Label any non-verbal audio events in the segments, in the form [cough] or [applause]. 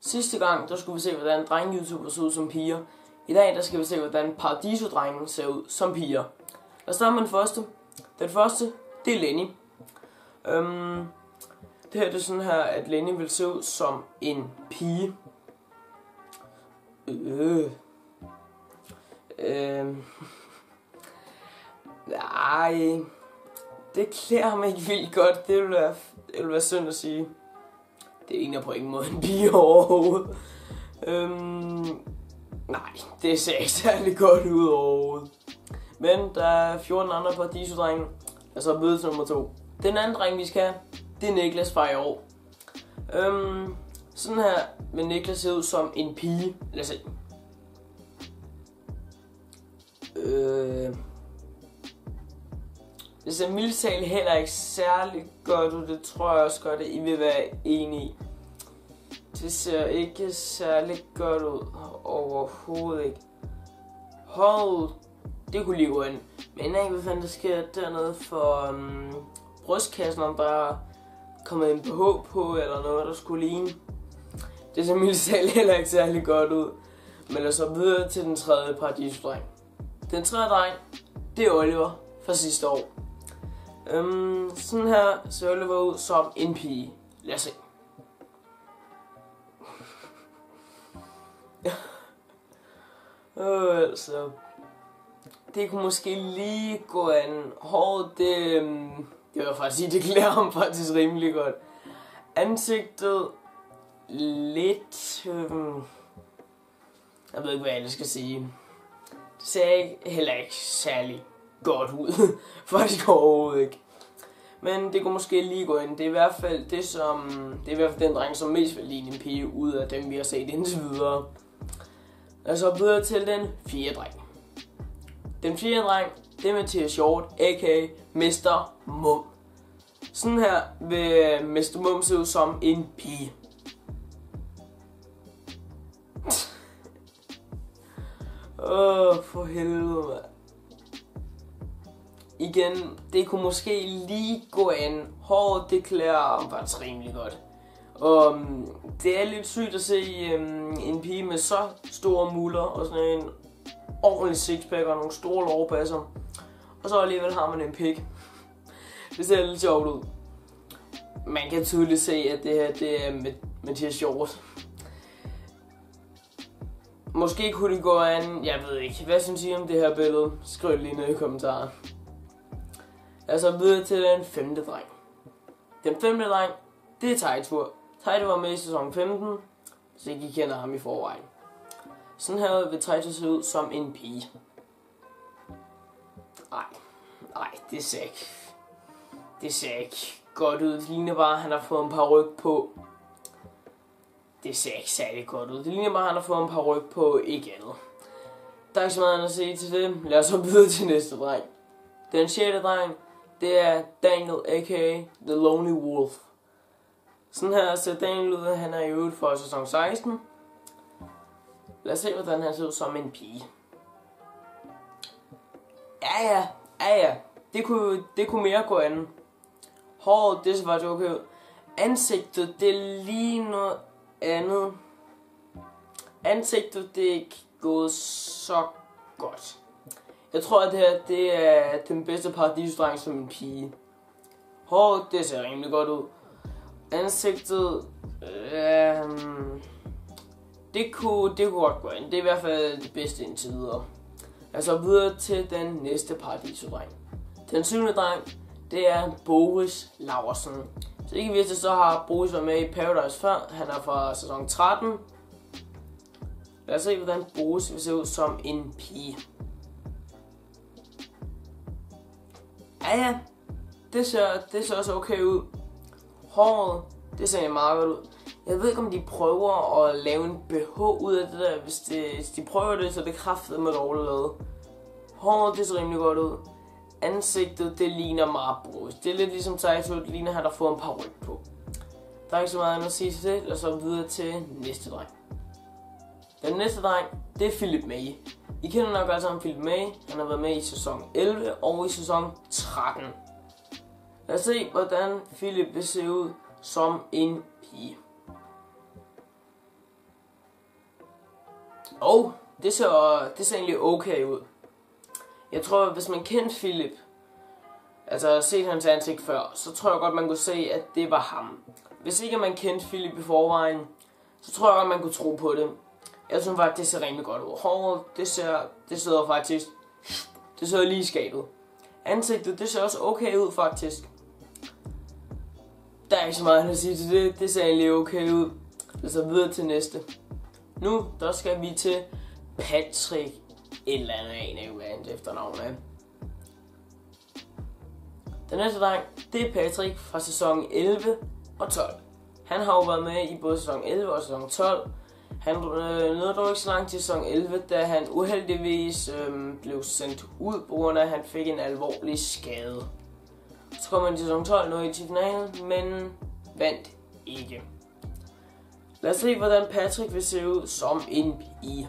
Sidste gang, der skulle vi se, hvordan drenge-YouTuber så ud som piger. I dag, der skal vi se, hvordan Paradiso-drengen ser ud som piger. Lad os starte med den første. Den første, det er Lenny. Øhm, det her det er sådan her, at Lenny vil se ud som en pige. Øh. Øh. Nej. Det klæder ham ikke vildt godt. Det vil være, det vil være synd at sige. Det ligner på ingen måde en [laughs] pige overhovedet. Øhm, nej, det ser ikke særlig godt ud overhovedet. Men der er 14 andre Paradiso-drenge. Altså møde til nummer to. Den anden dreng, vi skal have, det er Niklas fra i år. Øhm, sådan her vil Niklas se ud som en pige. Lad os se. Øh, det ser mildt heller ikke særlig godt ud. Det tror jeg også godt, at I vil være enige i. Det ser ikke særlig godt ud. Overhovedet ikke. Hold, det kunne lige gå ind. Men jeg ikke, hvad fanden der sker dernede for um, brystkassen, om der er kommet en BH på, eller noget, der skulle ligne. Det ser mildt talt heller ikke særlig godt ud. Men lad os så videre til den tredje paradisdreng. Den tredje dreng, det er Oliver fra sidste år. Øhm, sådan her ser Oliver ud som en pige. Lad os se. [laughs] øh, altså. Det kunne måske lige gå an. Håret, det, øhm, det vil faktisk sige, det klæder ham faktisk rimelig godt. Ansigtet, lidt, øhm, jeg ved ikke, hvad jeg skal sige. Det ser ikke, heller ikke særlig godt ud. [laughs] Faktisk overhovedet ikke. Men det kunne måske lige gå ind. Det er i hvert fald det som det er i hvert fald den dreng som mest vil ligne en pige ud af dem vi har set indtil videre. Og så videre til den fjerde dreng. Den fjerde dreng, det er Mathias Short, a.k.a. Mr. Mum. Sådan her vil øh, Mr. Mum se ud som en pige. [laughs] Åh, oh, for helvede, mand igen, det kunne måske lige gå an. Håret, det klæder ham faktisk rimelig godt. Og det er lidt sygt at se um, en pige med så store muller og sådan en ordentlig sixpack og nogle store lovpasser. Og så alligevel har man en pik. Det ser lidt sjovt ud. Man kan tydeligt se, at det her det er med Mathias Hjort. Måske kunne det gå an, jeg ved ikke. Hvad synes I om det her billede? Skriv det lige ned i kommentarerne. Altså videre til den femte dreng. Den femte dreng, det er Tejtur. Tejtur var med i sæson 15, så ikke I kender ham i forvejen. Sådan her vil Tejtur se ud som en pige. Nej, nej, det ser ikke. Det ser ikke godt ud. Det ligner bare, at han har fået en par ryg på. Det ser ikke særlig godt ud. Det ligner bare, at han har fået en par ryg på, ikke andet. Der er ikke så meget at sige til det. Lad os så videre til næste dreng. Den sjette dreng, det er Daniel, a.k.a. The Lonely Wolf. Sådan her ser Daniel ud, han er i øvrigt for sæson 16. Lad os se, hvordan han ser ud som en pige. Ja, ja, ja, ja. Det kunne, det kunne mere gå an. Håret, det ser faktisk okay ud. Ansigtet, det er lige noget andet. Ansigtet, det er ikke gået så godt. Jeg tror, at det her det er den bedste paradisdreng som en pige. Håret, det ser rimelig godt ud. Ansigtet, øh, det, kunne, det kunne godt gå ind. Det er i hvert fald det bedste indtil videre. Altså videre til den næste paradisdreng. Den syvende dreng, det er Boris Laversen. Så ikke vidste, så har Boris været med i Paradise før. Han er fra sæson 13. Lad os se, hvordan Boris vil se ud som en pige. Ja, ja. Det ser, det ser også okay ud. Håret, det ser meget godt ud. Jeg ved ikke, om de prøver at lave en BH ud af det der. Hvis, det, hvis de prøver det, så er det kraftet med dårligt lavet. Håret, det ser rimelig godt ud. Ansigtet, det ligner meget brus. Det er lidt ligesom Taito, det ligner, at han har fået en par ryg på. Der er ikke så meget andet at sige til det. og så videre til næste dreng. Den næste dreng, det er Philip May. I kender nok alle sammen Philip May. Han har været med i sæson 11 og i sæson 13. Lad os se, hvordan Philip vil se ud som en pige. Og det ser, det ser egentlig okay ud. Jeg tror, hvis man kendte Philip, altså set hans ansigt før, så tror jeg godt, man kunne se, at det var ham. Hvis ikke man kendte Philip i forvejen, så tror jeg godt, man kunne tro på det. Jeg synes faktisk, det ser rimelig godt ud. Håret, det ser, det sidder faktisk, det sidder lige i skabet. Ansigtet, det ser også okay ud faktisk. Der er ikke så meget at sige til det. Det ser egentlig okay ud. Så videre til næste. Nu, der skal vi til Patrick. Et eller andet en af hans efternavn er. Den næste dreng, det er Patrick fra sæson 11 og 12. Han har jo været med i både sæson 11 og sæson 12. Han øh, nåede dog ikke så langt til sæson 11, da han uheldigvis øh, blev sendt ud på grund af, at han fik en alvorlig skade. Så kom han til sæson 12, nåede til finalen, men vandt ikke. Lad os se, hvordan Patrick vil se ud som en pige.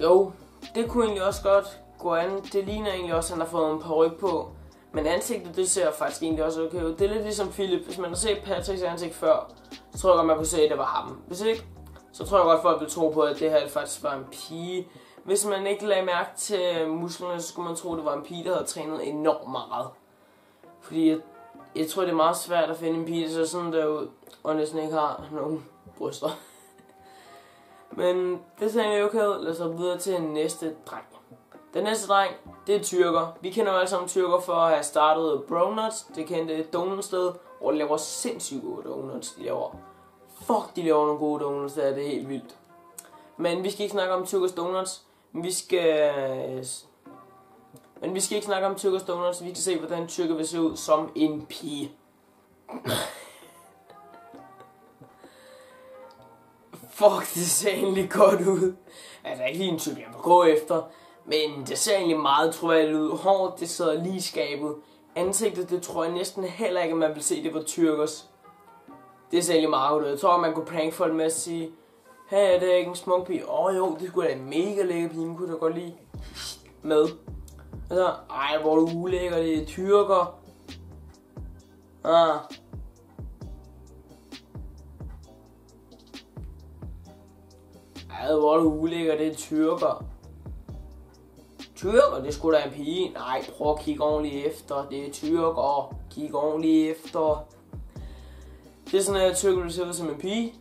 Jo, det kunne egentlig også godt gå an. Det ligner egentlig også, at han har fået en par ryg på. Men ansigtet, det ser faktisk egentlig også okay ud. Det er lidt ligesom Philip. Hvis man har set Patricks ansigt før, så tror jeg godt, man kunne se, at det var ham. Hvis ikke, så tror jeg godt, folk vil tro på, at det her faktisk var en pige. Hvis man ikke lagde mærke til musklerne, så skulle man tro, at det var en pige, der havde trænet enormt meget. Fordi jeg, jeg tror, det er meget svært at finde en pige, der ser sådan der ud, og næsten ikke har nogen bryster. [laughs] Men det ser egentlig okay ud. Lad os videre til næste dreng. Den næste dreng, det er tyrker. Vi kender jo alle sammen tyrker for at have startet Bronuts, det kendte donutsted, hvor de laver sindssygt gode donuts. De laver, fuck, de laver nogle gode donuts, det er det helt vildt. Men vi skal ikke snakke om tyrkers donuts, men vi skal... Men vi skal ikke snakke om tyrkers donuts, vi skal se, hvordan tyrker vil se ud som en pige. Fuck, det ser egentlig godt ud. Altså, ikke lige en type, jeg må gå efter. Men det ser egentlig meget troværdigt ud. Håret, det sidder lige i skabet. Ansigtet, det tror jeg næsten heller ikke, at man vil se, det var tyrkers. Det ser egentlig meget ud. Jeg tror, man kunne prank folk med at sige, hey, det er ikke en smuk pige. Åh oh, jo, det skulle da en mega lækker pige, man kunne da godt lide med. Altså, ej, hvor du ulækker, det er tyrker. Ah, Ej, hvor er du ulækker, det er tyrker. Tyrker, det skulle da en pige. Nej, prøv at kigge ordentligt efter. Det er tyrker. Kig ordentligt efter. Det er sådan, at tyrker ser ud som en pige.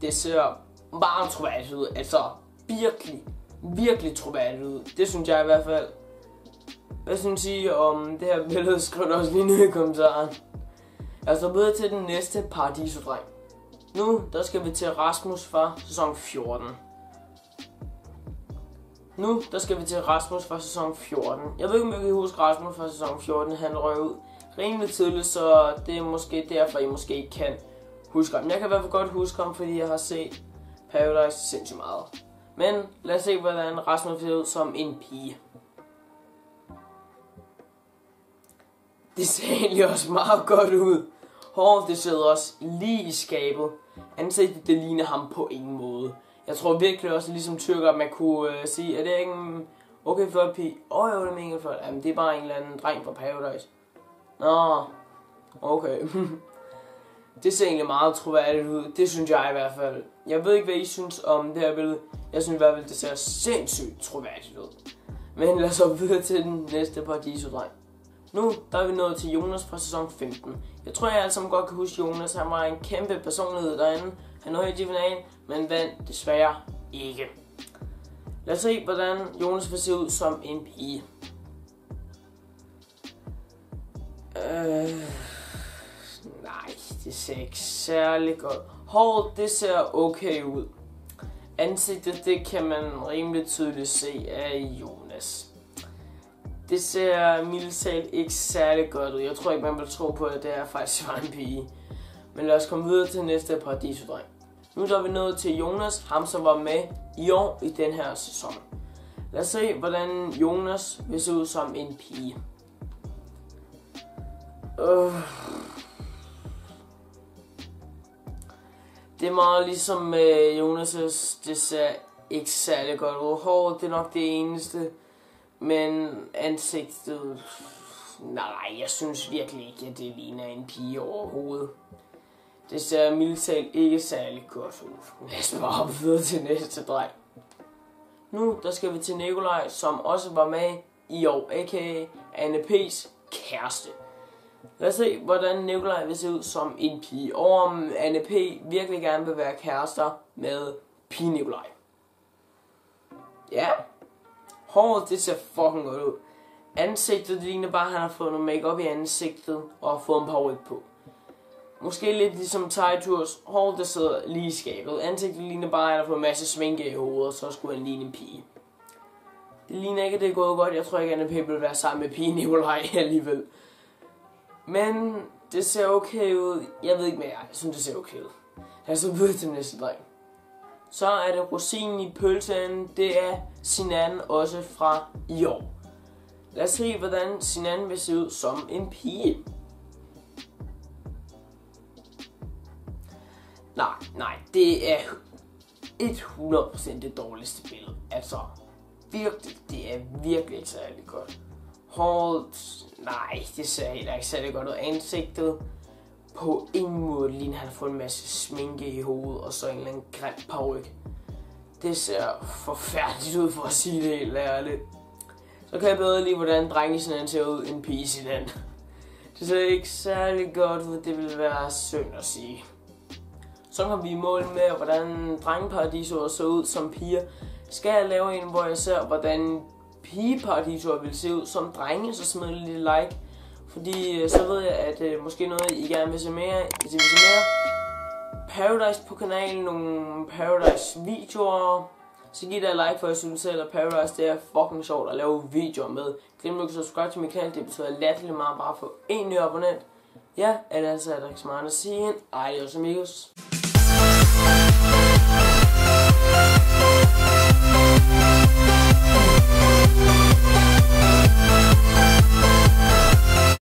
Det ser meget troværdigt ud. Altså, virkelig, virkelig troværdigt ud. Det synes jeg i hvert fald. Hvad synes I om det her billede? Skriv det også lige ned i kommentaren. Jeg så videre til den næste paradisodreng. Nu, der skal vi til Rasmus fra sæson 14. Nu, der skal vi til Rasmus fra sæson 14. Jeg ved ikke, om I kan huske Rasmus fra sæson 14. Han røg ud rimelig tidligt, så det er måske derfor, I måske ikke kan huske ham. Jeg kan i hvert fald godt huske ham, fordi jeg har set Paradise sindssygt meget. Men lad os se, hvordan Rasmus ser ud som en pige. Det ser egentlig også meget godt ud. Håret, det sidder også lige i skabet. Ansigtet, det ligner ham på ingen måde. Jeg tror virkelig også, ligesom tyrker, at man kunne øh, sige, at det er ikke en okay flot pige. Åh oh, jo, det er mega flot. Jamen, det er bare en eller anden dreng fra Paradise. Nå, okay. [laughs] det ser egentlig meget troværdigt ud. Det synes jeg i hvert fald. Jeg ved ikke, hvad I synes om det her billede. Jeg synes i hvert fald, det ser sindssygt troværdigt ud. Men lad os så videre til den næste Paradiso-dreng. Nu der er vi nået til Jonas fra sæson 15. Jeg tror, jeg alle sammen godt kan huske Jonas. Han var en kæmpe personlighed derinde. Han nåede i divinalen, men vandt desværre ikke. Lad os se, hvordan Jonas vil se ud som en pige. Øh, nej, det ser ikke særlig godt. Håret, det ser okay ud. Ansigtet, det kan man rimelig tydeligt se af Jonas. Det ser mildt ikke særlig godt ud. Jeg tror ikke, man vil tro på, at det er faktisk var en pige. Men lad os komme videre til næste paradisodreng. Nu er vi nået til Jonas, ham som var med i år i den her sæson. Lad os se, hvordan Jonas vil se ud som en pige. Øh. Det er meget ligesom med Jonas' det ser ikke særlig godt ud. Håret, det er nok det eneste. Men ansigtet... Nej, jeg synes virkelig ikke, at det ligner en pige overhovedet. Det ser militært ikke særlig godt ud. Lad os bare hoppe videre til næste dreng. Nu der skal vi til Nikolaj, som også var med i år, a.k.a. Anne P's kæreste. Lad os se, hvordan Nikolaj vil se ud som en pige, og om Anne P. virkelig gerne vil være kærester med pige Nikolaj. Ja, håret det ser fucking godt ud. Ansigtet det ligner bare, at han har fået noget makeup i ansigtet og har fået en par på. Måske lidt ligesom Titus hår, der sidder lige i skabet. Ansigtet ligner bare, at han har fået en masse sminke i hovedet, så skulle han ligne en pige. Det ligner ikke, at det er gået godt. Jeg tror ikke, at Anne vil være sammen med pigen Nikolaj [laughs] alligevel. Men det ser okay ud. Jeg ved ikke mere. Jeg synes, det ser okay ud. Lad os så videre til næste dreng. Så er det rosinen i pølsen. Det er Sinan også fra i år. Lad os se, hvordan Sinan vil se ud som en pige. Nej, nej, det er 100% det dårligste billede. Altså, virkelig, det er virkelig ikke særlig godt. Håret, nej, det ser heller ikke særlig godt ud. Ansigtet, på ingen måde ligner han har fået en masse sminke i hovedet, og så en eller anden grim paryk. Det ser forfærdeligt ud, for at sige det helt ærligt. Så kan jeg bedre lide, hvordan drengesen ser ud end pige den. Det ser ikke særlig godt ud, det vil være synd at sige. Så har vi mål med, hvordan drengeparadisoer så ud som piger. Skal jeg lave en, hvor jeg ser, hvordan pigeparadisoer vil se ud som drenge, så smid et lille like. Fordi øh, så ved jeg, at øh, måske noget, I gerne vil se mere. Hvis I vil se mere Paradise på kanalen, nogle Paradise videoer, så giv det et like, for jeg synes selv, at Paradise det er fucking sjovt at lave videoer med. Glem ikke at subscribe til min kanal, det betyder latterligt meget bare at få en ny abonnent. Ja, ellers er altså, der ikke så meget at sige. Adios amigos.